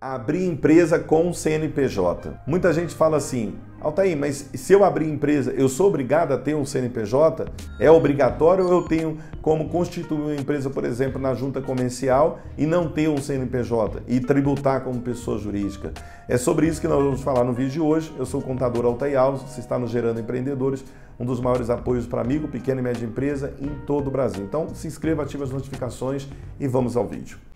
Abrir empresa com CNPJ. Muita gente fala assim, Altair, mas se eu abrir empresa, eu sou obrigado a ter um CNPJ? É obrigatório ou eu tenho como constituir uma empresa, por exemplo, na junta comercial e não ter um CNPJ e tributar como pessoa jurídica? É sobre isso que nós vamos falar no vídeo de hoje. Eu sou o contador Altair Alves, você está no Gerando Empreendedores, um dos maiores apoios para amigo, pequena e média empresa em todo o Brasil. Então se inscreva, ative as notificações e vamos ao vídeo.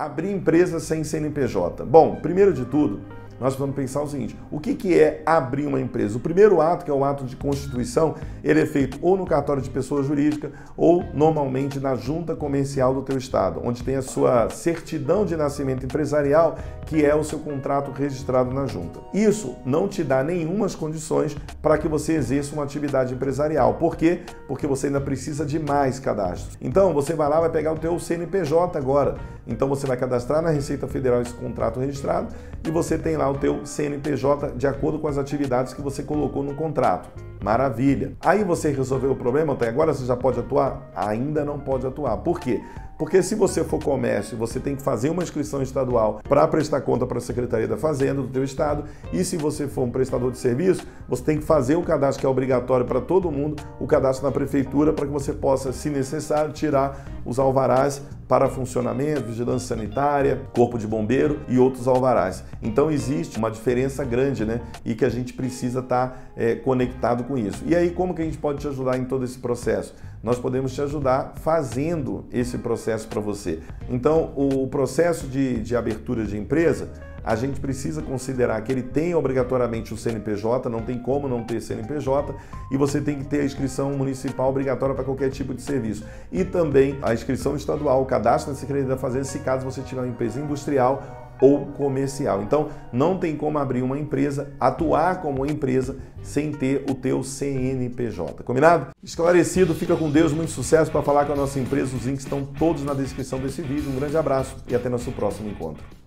Abrir empresa sem CNPJ. Bom, primeiro de tudo, nós vamos pensar o seguinte: o que, que é abrir uma empresa? O primeiro ato, que é o ato de constituição, ele é feito ou no cartório de pessoa jurídica ou normalmente na junta comercial do teu estado, onde tem a sua certidão de nascimento empresarial, que é o seu contrato registrado na junta. Isso não te dá nenhumas condições para que você exerça uma atividade empresarial. Por quê? Porque você ainda precisa de mais cadastros. Então, você vai lá, vai pegar o teu CNPJ agora. Então, você vai cadastrar na Receita Federal esse contrato registrado e você tem lá o teu CNPJ de acordo com as atividades que você colocou no contrato. Maravilha. Aí você resolveu o problema, até agora você já pode atuar? Ainda não pode atuar. Por quê? Porque se você for comércio, você tem que fazer uma inscrição estadual para prestar conta para a Secretaria da Fazenda do teu estado. E se você for um prestador de serviço, você tem que fazer o cadastro que é obrigatório para todo mundo, o cadastro na prefeitura para que você possa, se necessário, tirar os alvarás para funcionamento, vigilância sanitária, corpo de bombeiro e outros alvarás. Então existe uma diferença grande, né? E que a gente precisa estar tá, é, conectado com isso. E aí como que a gente pode te ajudar em todo esse processo? Nós podemos te ajudar fazendo esse processo para você. Então o processo de, de abertura de empresa a gente precisa considerar que ele tem obrigatoriamente o CNPJ, não tem como não ter CNPJ, e você tem que ter a inscrição municipal obrigatória para qualquer tipo de serviço. E também a inscrição estadual, o cadastro na Secretaria da Fazenda, se caso você tiver uma empresa industrial ou comercial. Então, não tem como abrir uma empresa, atuar como empresa sem ter o teu CNPJ. Combinado? Esclarecido, fica com Deus, muito sucesso para falar com a nossa empresa. Os links estão todos na descrição desse vídeo. Um grande abraço e até nosso próximo encontro.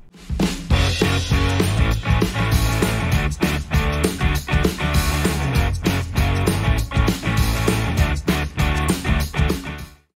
Thank you.